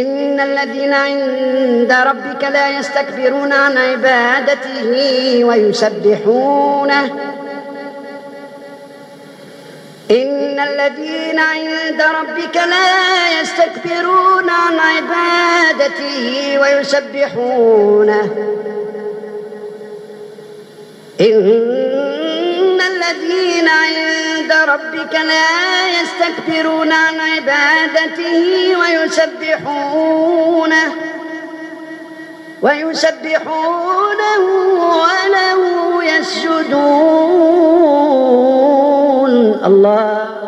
إن الذين عند ربك لا يستكبرون عن عبادته ويسبحونه. إن الذين عند ربك لا يستكبرون عن عبادته ويسبحونه. إن الذين ربك لا يستكبرون عن عبادته ويسبحونه ويسبحونه وله يسجدون. الله